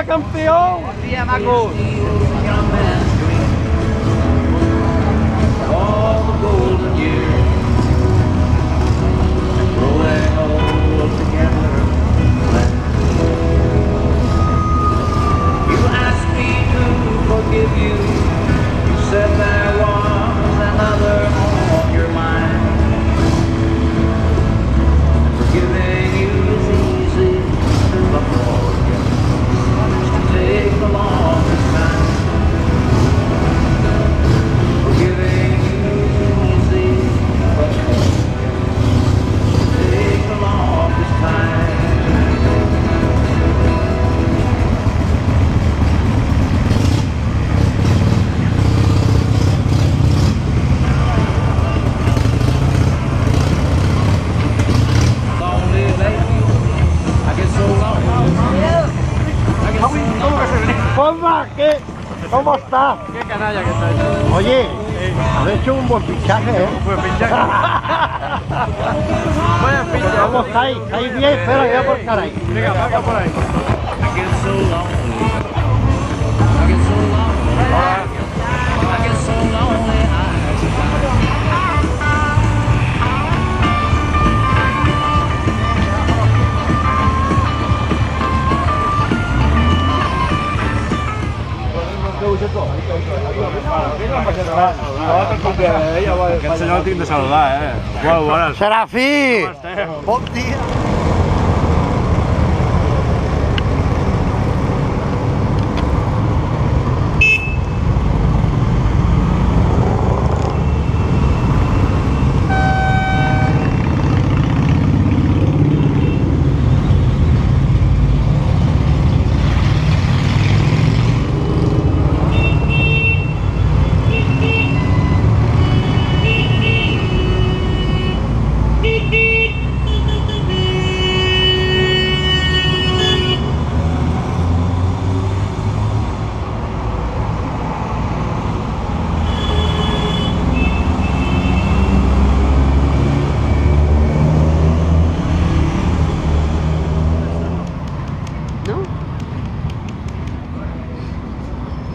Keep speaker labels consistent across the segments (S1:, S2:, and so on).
S1: Día, campeón.
S2: Buen día, Marcos.
S3: Forgive
S1: ¿Cómo estás?
S2: Qué canalla que está hecho.
S1: Oye, has hecho un buen fichaje, ¿eh?
S2: Pues pinchaje. Vaya pincha.
S1: ¿Cómo estáis? ¿Estáis bien? Espera, voy a por caray.
S2: Venga, vaca por ahí. Que el senyor tinc de saludar, eh? Molt bones.
S1: Serafí! Bon dia!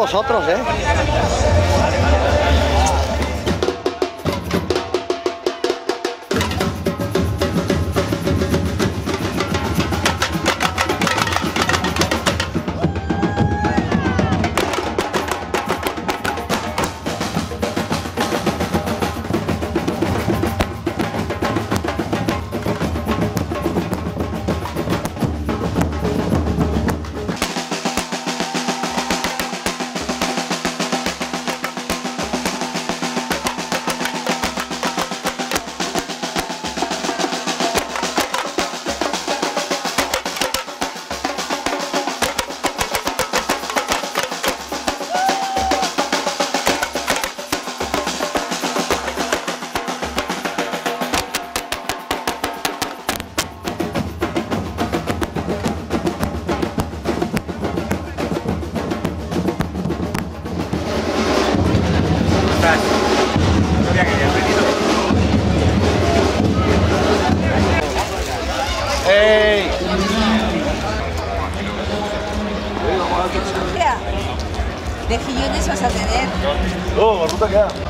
S1: vosotros, ¿eh?
S4: De Gillones vas a tener.
S1: Oh, ruta queda.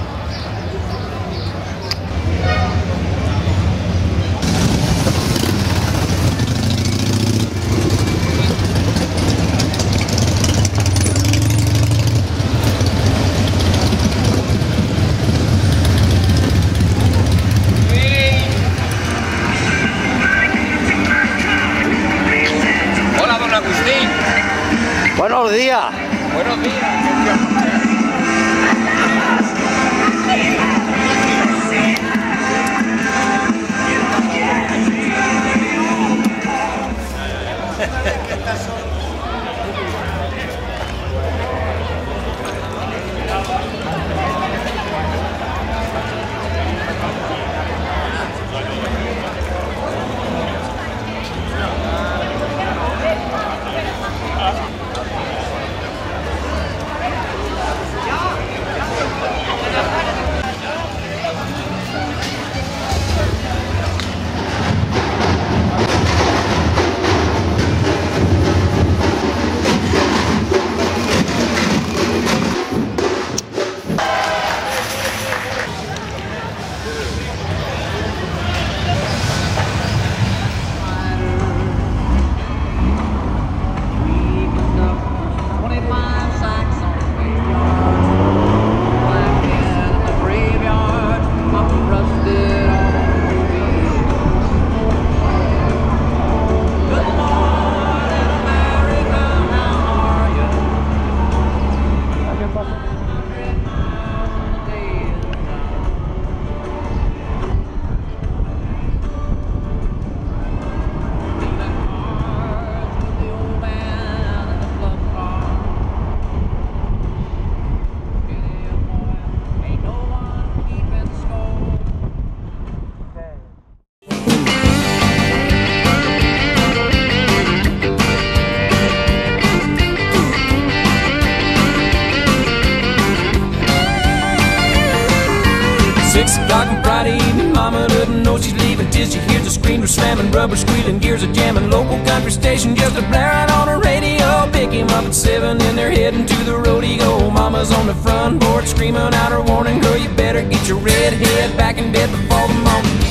S3: She hears the screen slamming, rubber squealing, gears are jamming. Local country station just a blaring on the radio. Pick him up at seven, and they're heading to the rodeo. Mama's on the front porch screaming out her warning, girl, you better get your red head back in bed before the morning.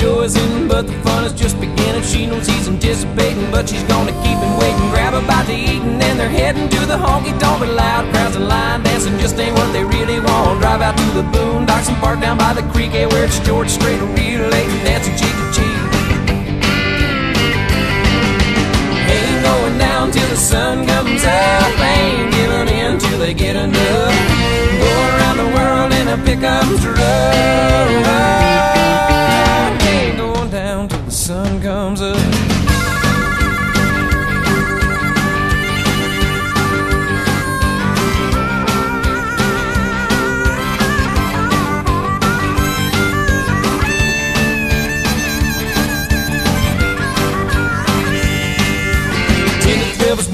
S3: In, but the fun is just beginning. She knows he's anticipating, but she's gonna keep him waiting. Grab a bite to eat, and then they're heading to the honky tonk. But loud crowds and line dancing just ain't what they really want. Drive out to the boondocks and park down by the creek, eh, where it's George Strait relating, dancing cheek to cheek. Ain't going down till the sun comes up. Ain't giving in till they get enough.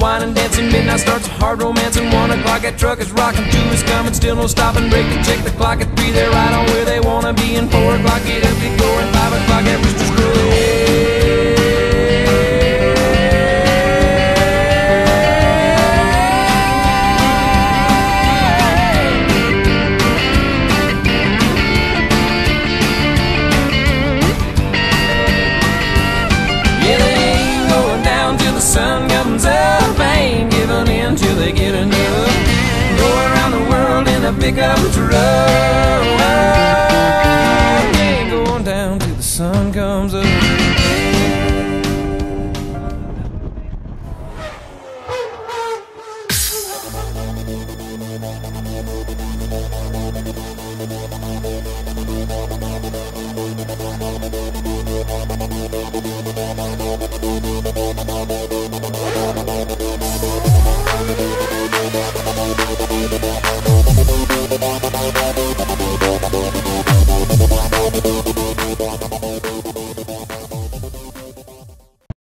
S3: Wine and dancing. Midnight starts a hard romance. And one o'clock that truck is rocking. Two is coming, still no stopping. Break to check the clock at three. They're right on where they wanna be. And four o'clock get up, get going. Five o'clock at Rooster's Crow. In a pickup truck. Ain't going down till the sun